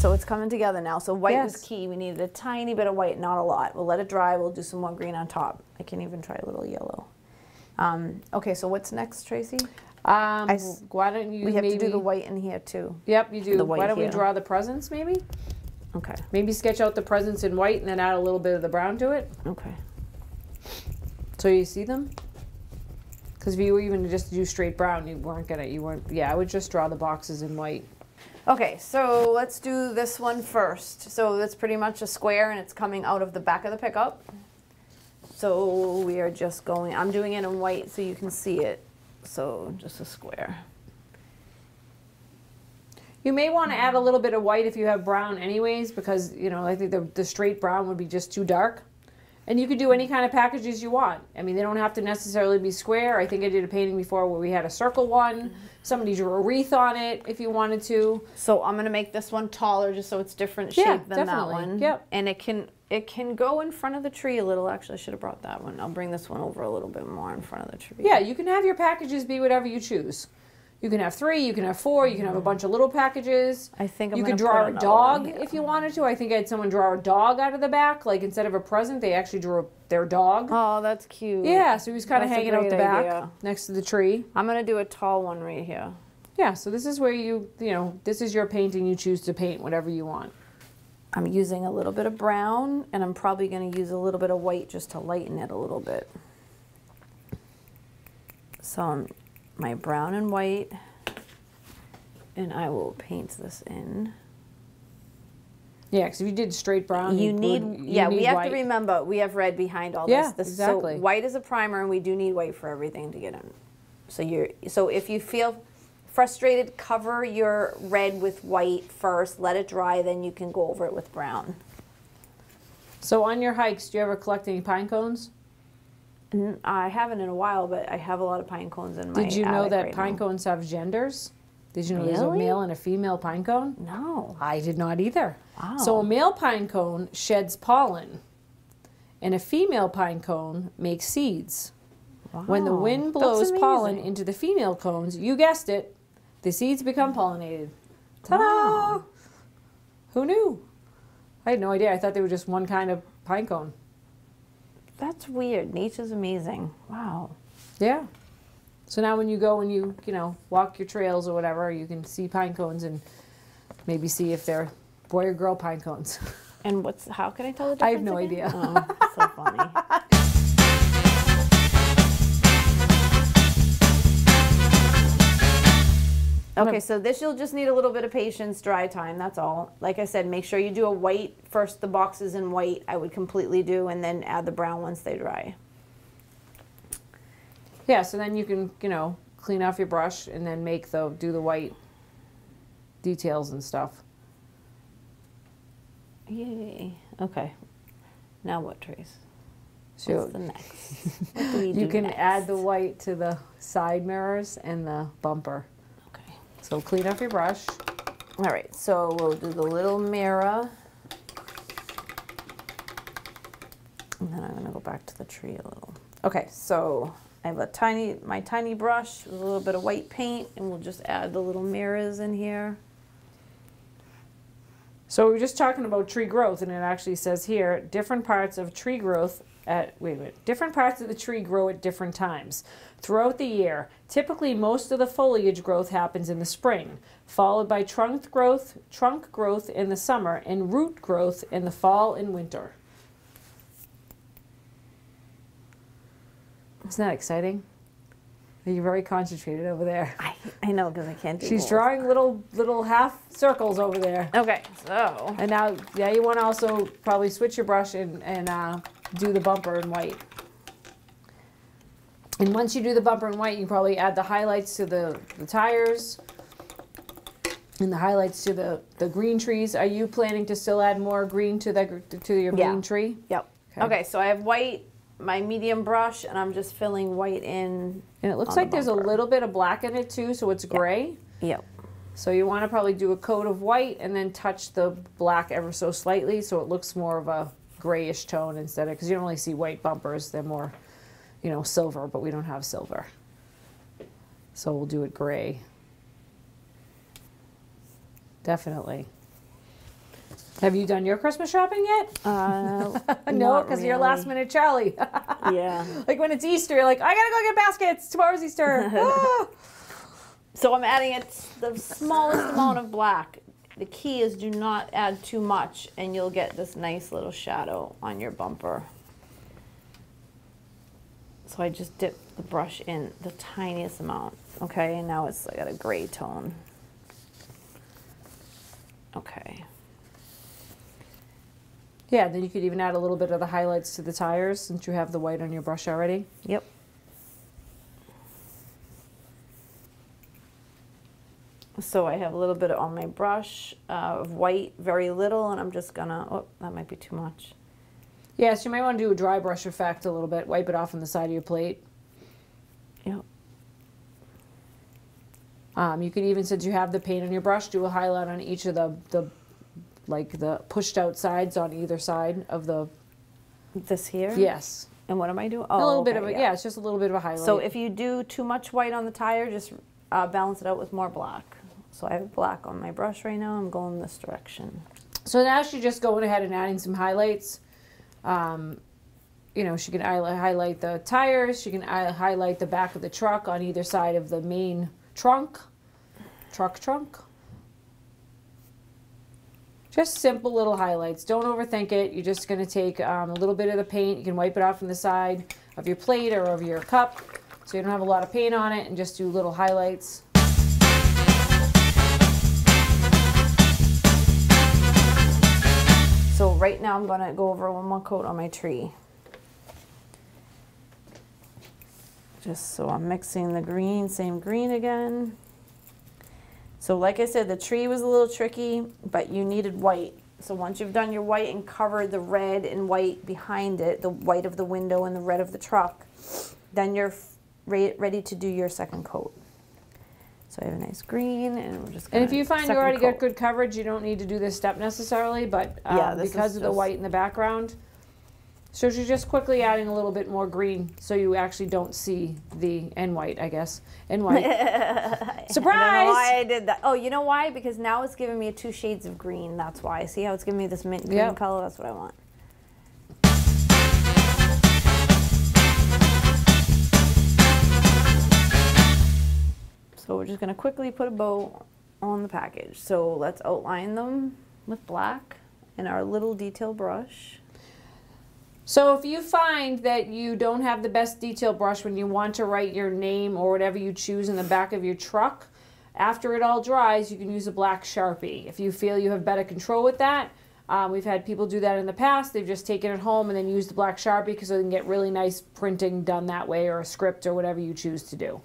So it's coming together now. So white was key. We needed a tiny bit of white, not a lot. We'll let it dry. We'll do some more green on top. I can even try a little yellow. Um, okay, so what's next, Tracey? Um, s- why don't you We have maybe, to do the white in here too. Yep, you do. the Why don't we draw the presents maybe? Okay. Maybe sketch out the presents in white and then add a little bit of the brown to it Okay. so you see them. Because if you were even to just do straight brown, you weren't gonna. You weren't. Yeah, I would just draw the boxes in white. Okay, so let's do this one first. So that's pretty much a square and it's coming out of the back of the pickup. So we are just going, I'm doing it in white so you can see it. So just a square. You may want to add a mm-hmm. little bit of white if you have brown, anyways, because you know I think the the straight brown would be just too dark. And you could do any mm-hmm. kind of packages you want. I mean, they don't have to necessarily be square. I think I did a painting before where we had a circle one. Mm-hmm. Somebody drew a wreath on it if you wanted to. So I'm gonna make this one taller just so it's different shape Yeah, than definitely. that one. Yep. And it can it can go in front of the tree a little. Actually, I should have brought that one. I'll bring this one over a little bit more in front of the tree. Yeah, you can have your packages be whatever you choose. You can have three, you can have four, you can have a bunch of little packages. I think I'm you could draw a dog if you wanted to. I think I had someone draw a dog out of the back. Like instead of a present, they actually drew their dog. Oh, that's cute. Yeah, so he was kind of hanging out the back idea. next to the tree. I'm gonna do a tall one right here. Yeah, so this is where you, you know, this is your painting. You choose to paint whatever you want. I'm using a little bit of brown and I'm probably going to use a little bit of white just to lighten it a little bit. So I'm, my brown and white and I will paint this in. Yeah, because if you did straight brown, You would- need, you yeah, we have white. to remember we have red behind all Yeah, this. this exactly. So white is a primer and we do need white for everything to get in. So you're, so if you feel frustrated, cover your red with white first, let it dry, then you can go over it with brown. So on your hikes, do you ever collect any pine cones? I haven't in a while, but I have a lot of pine cones in my Did you know that right pine now. cones have genders? Did you know there's a male and a female pine cone? No. I did not either. Wow. So a male pine cone sheds pollen, and a female pine cone makes seeds. Wow. When the wind blows pollen into the female cones, you guessed it, the seeds become pollinated. Ta-da! Who knew? I had no idea. I thought they were just one kind of pine cone. That's weird. Nature's amazing. Wow. Yeah. So now when you go and you, you know, walk your trails or whatever, you can see pine cones and maybe see if they're boy or girl pine cones. And what's how can I tell the difference? I have no again? idea. Oh, so funny. Okay, so this you'll just need a little bit of patience, dry time, that's all. Like I said, make sure you do a white, first the boxes in white I would completely do, and then add the brown once they dry. Yeah, so then you can, you know, clean off your brush and then make the do the white details and stuff. Yay. Okay. Now what, Trace? So What's the next? What do we you do can next? add the white to the side mirrors and the bumper. So clean off your brush. All right, so we'll do the little mirror. And then I'm gonna go back to the tree a little. Okay, so I have a tiny, my tiny brush with a little bit of white paint, and we'll just add the little mirrors in here. So we were just talking about tree growth, and it actually says here different parts of tree growth at wait a minute different parts of the tree grow at different times throughout the year. Typically, most of the foliage growth happens in the spring, followed by trunk growth, trunk growth in the summer, and root growth in the fall and winter. Isn't that exciting? You're very concentrated over there. I, I know, because I can't do She's drawing little little half circles over there. Okay, so And now, yeah, you want to also probably switch your brush and, and uh, do the bumper in white. And once you do the bumper in white, you probably add the highlights to the, the tires and the highlights to the, the green trees. Are you planning to still add more green to the to your Yeah. green tree? Yep. Okay. Okay. so I have white my medium brush and I'm just filling white in. And it looks on the like there's a little bit of black in it too, so it's gray. Yep. So you want to probably do a coat of white and then touch the black ever so slightly so it looks more of a grayish tone instead of because you don't really see white bumpers. They're more, you know, silver, but we don't have silver. So we'll do it gray. Definitely. Have you done your Christmas shopping yet? Uh, no, because you're last minute Charlie. Yeah. like when it's Easter, you're like, I gotta go get baskets. Tomorrow's Easter. Ah. So I'm adding it the smallest amount of black. The key is do not add too much and you'll get this nice little shadow on your bumper. So I just dip the brush in the tiniest amount. Okay, and now it's got a gray tone. Okay. Yeah, then you could even add a little bit of the highlights to the tires since you have the white on your brush already. Yep. So I have a little bit on my brush uh, of white, very little, and I'm just gonna, oh, that might be too much. Yes, you might want to do a dry brush effect a little bit. Wipe it off on the side of your plate. Yep. Um, you could even, since you have the paint on your brush, do a highlight on each of the, the like the pushed out sides on either side of the. This here? Yes. And what am I doing? a little bit Oh, of a, yeah. it's just a little bit of a highlight. So if you do too much white on the tire, just uh, balance it out with more black. So I have black on my brush right now. I'm going this direction. So now she's just going ahead and adding some highlights. Um, you know, she can highlight the tires. She can highlight the back of the truck on either side of the main trunk. Truck trunk. Just simple little highlights. Don't overthink it. You're just going to take um, a little bit of the paint. You can wipe it off from the side of your plate or of your cup so you don't have a lot of paint on it and just do little highlights. So right now I'm gonna go over one more coat on my tree. Just so I'm mixing the green, same green again. So like I said, the tree was a little tricky, but you needed white. So once you've done your white and covered the red and white behind it, the white of the window and the red of the truck, then you're re- ready to do your second coat. So I have a nice green and we're just And if you find you already got coat. good coverage, you don't need to do this step necessarily, but um, Yeah, because of the white in the background. So she's just quickly adding a little bit more green so you actually don't see the, and white, I guess, and white. I don't know why I did that. Oh, you know why? Because now it's giving me two shades of green. That's why. See how it's giving me this mint green Yep. color? That's what I want. So we're just going to quickly put a bow on the package. So let's outline them with black and our little detail brush. So if you find that you don't have the best detail brush when you want to write your name or whatever you choose in the back of your truck, after it all dries, you can use a black Sharpie. If you feel you have better control with that, um, we've had people do that in the past. They've just taken it home and then used the black Sharpie because they can get really nice printing done that way or a script or whatever you choose to do.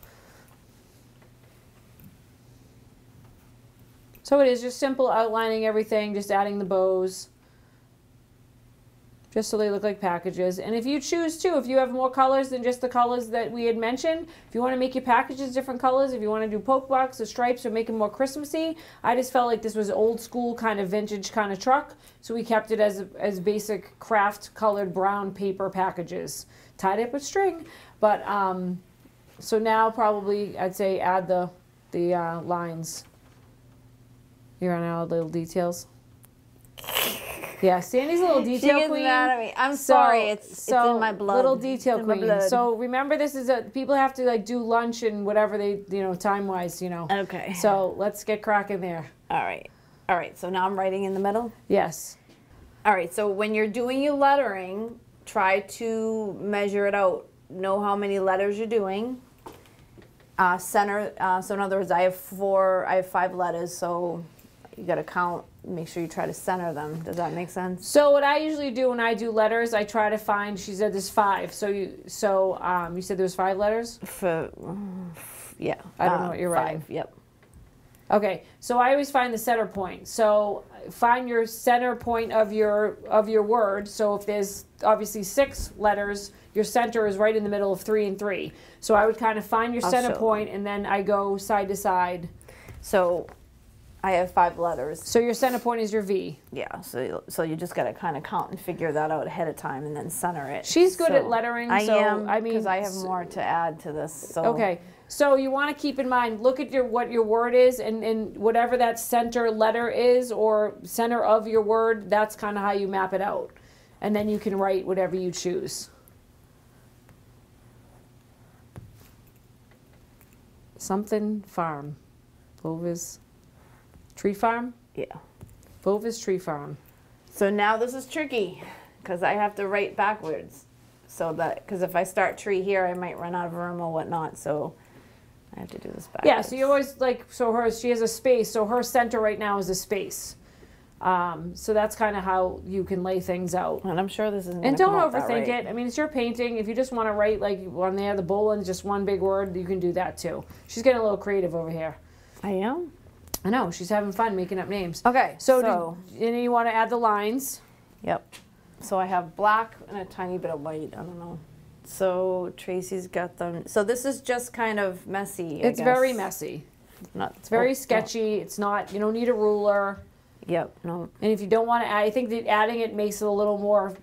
So it is just simple outlining everything, just adding the bows just so they look like packages. And if you choose to, if you have more colors than just the colors that we had mentioned, if you want to make your packages different colors, if you want to do poke box or stripes or make them more Christmassy, I just felt like this was old school kind of vintage kind of truck, so we kept it as as basic craft colored brown paper packages tied up with string. But um, so now probably I'd say add the the uh, lines. You're on all the little details. Yeah, Sandy's a little detail gets queen. mad at me. I'm sorry, it's- it's in my blood. Little detail queen. So remember, this is a people have to like do lunch and whatever they you know time wise you know. Okay. So let's get cracking there. All right. All right. So now I'm writing in the middle. Yes. All right, so when you're doing your lettering, try to measure it out. Know how many letters you're doing. Uh, center. Uh, so in other words, I have four. I have five letters. So you got to count. Make sure you try to center them. Does that make sense? So what I usually do when I do letters, I try to find. She said there's five. So you so um you said there was five letters. For yeah. I don't know uh, what you're five. writing. Yep. Okay, so I always find the center point. So find your center point of your of your word. So if there's obviously six letters, your center is right in the middle of three and three. So I would kind of find your I'll center point and then I go side to side. So I have five letters. So your center point is your V. Yeah, so you- so you just got to kind of count and figure that out ahead of time and then center it. She's good at lettering, I so, am. I mean, because I have more to add to this. So Okay. So you want to keep in mind, look at your what your word is, and, and whatever that center letter is or center of your word, that's kind of how you map it out, and then you can write whatever you choose. Something farm, Bovis, tree farm, Yeah. Bovis tree farm. So now this is tricky because I have to write backwards. So that because if I start tree here, I might run out of room or whatnot. So I have to do this backwards. Yeah. So you always like so hers. She has a space. So her center right now is a space. Um, so that's kind of how you can lay things out. And I'm sure this isn't. And don't come out that overthink right. it. I mean, it's your painting. If you just want to write like on there, the bowling, just one big word, you can do that too. She's getting a little creative over here. I am. I know she's having fun making up names. Okay. So, So, and you want to add the lines. yep. So I have black and a tiny bit of white. I don't know. So Tracey's got them. So this is just kind of messy. I It's very messy. Not. It's very oh, no. sketchy. It's not. You don't need a ruler. Yep. No. And if you don't want to add, I think that adding it makes it a little more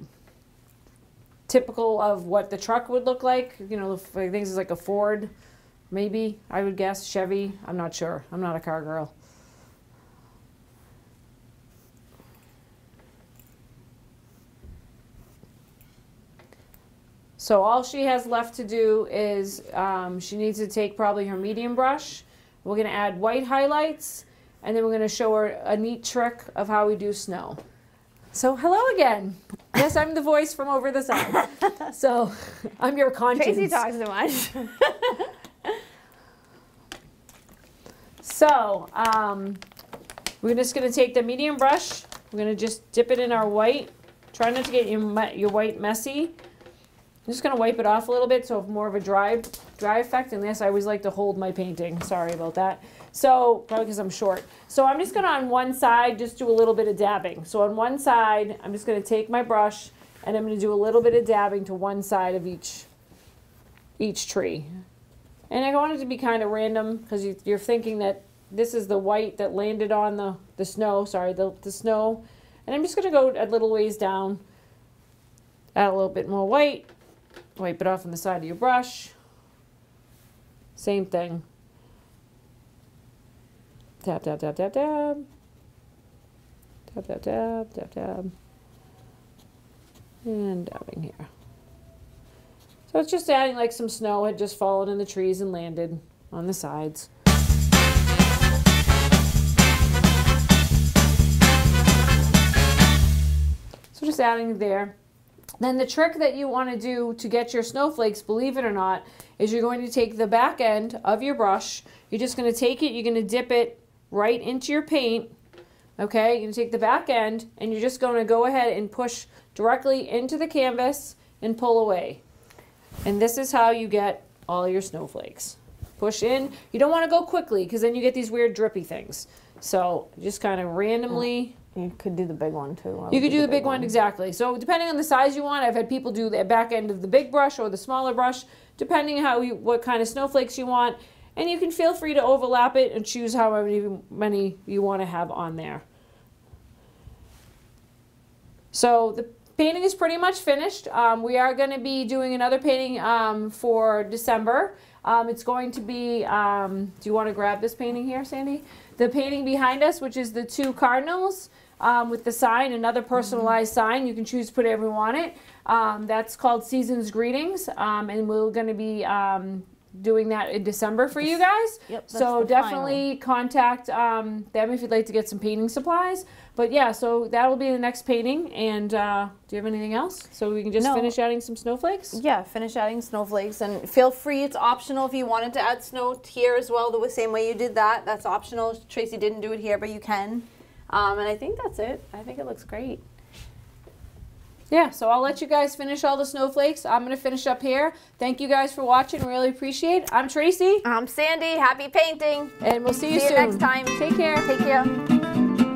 typical of what the truck would look like. You know, things I think it's like a Ford, maybe I would guess Chevy. I'm not sure. I'm not a car girl. So all she has left to do is um, she needs to take probably her medium brush. We're gonna add white highlights, and then we're gonna show her a neat trick of how we do snow. So hello again. Yes, I'm the voice from over the side. So I'm your conscience. Tracey talks too much. So um, we're just gonna take the medium brush. We're gonna just dip it in our white. Try not to get your your white messy. I'm just gonna wipe it off a little bit so more of a dry dry effect. And this I always like to hold my painting. Sorry about that. So probably because I'm short. So I'm just gonna on one side just do a little bit of dabbing. So on one side I'm just gonna take my brush and I'm gonna do a little bit of dabbing to one side of each each tree. And I want it to be kind of random because you, you're thinking that this is the white that landed on the, the snow, sorry, the, the snow. And I'm just going to go a little ways down, add a little bit more white, wipe it off on the side of your brush. Same thing. Tap, tap, tap, tap, tap. Tap, tap, tap, tap, tap. And dabbing here. So it's just adding like some snow had just fallen in the trees and landed on the sides. So just adding there. Then the trick that you want to do to get your snowflakes, believe it or not, is you're going to take the back end of your brush. You're just going to take it, you're going to dip it right into your paint. Okay, you're going to take the back end and you're just going to go ahead and push directly into the canvas and pull away. And this is how you get all your snowflakes. Push in. You don't want to go quickly because then you get these weird drippy things. So just kind of randomly. You could do the big one too. I You could do the big one exactly. So depending on the size you want, I've had people do the back end of the big brush or the smaller brush, depending how you what kind of snowflakes you want. And you can feel free to overlap it and choose how many many you want to have on there. So the painting is pretty much finished. Um, we are going to be doing another painting um, for December. Um, it's going to be, um, do you want to grab this painting here, Sandy? The painting behind us, which is the two cardinals um, with the sign, another personalized sign. You can choose to put whatever you want it. Um, that's called Season's Greetings, um, and we're going to be um, doing that in December for you guys. Yep, that's so the final. definitely contact um, them if you'd like to get some painting supplies. But yeah, so that will be the next painting. And uh, do you have anything else? So we can just No. finish adding some snowflakes. Yeah, finish adding snowflakes and feel free. It's optional if you wanted to add snow here as well, the same way you did that. That's optional. Tracey didn't do it here, but you can. Um, and I think that's it. I think it looks great. Yeah, so I'll let you guys finish all the snowflakes. I'm going to finish up here. Thank you guys for watching. Really appreciate it. I'm Tracey, I'm Sandy. Happy painting. and we'll see you See you next time. Take care. Take care.